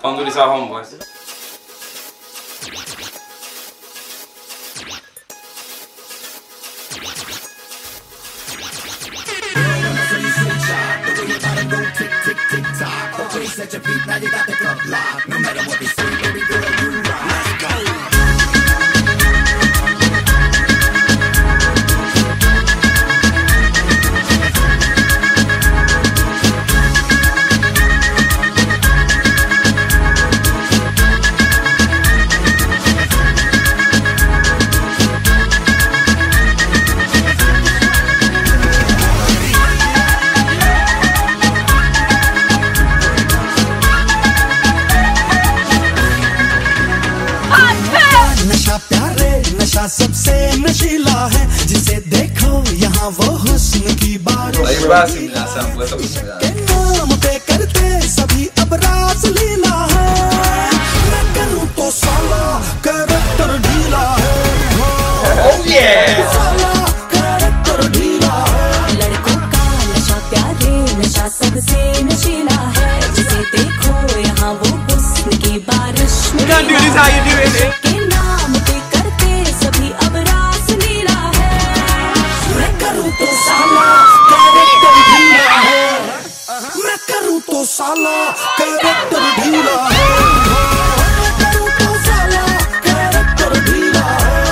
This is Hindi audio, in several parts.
quando eles vão embora. Tick, tick, tock. The set your feet, now you got the club locked. No matter what they say. नशा प्यारे नशा सबसे नशीला है। जिसे देखो यहाँ वो हुस्न की बारिश के नाम पे करते सभी अब रास लीला है। मैं करूँ तो साला कैरेक्टर ढीला है। Oh yeah! साला कैरेक्टर ढीला है। लड़कों का नशा प्यारे नशा सबसे नशीला है। जिसे देखो यहाँ वो हुस्न की बारिश में के नाम तो साला कैरेक्टर ढीला है। तो साला कैरेक्टर ढीला है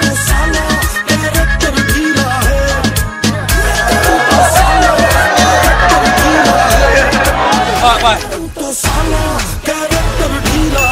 तो साला कैरेक्टर ढीला है। तो साला कैरेक्टर ढीला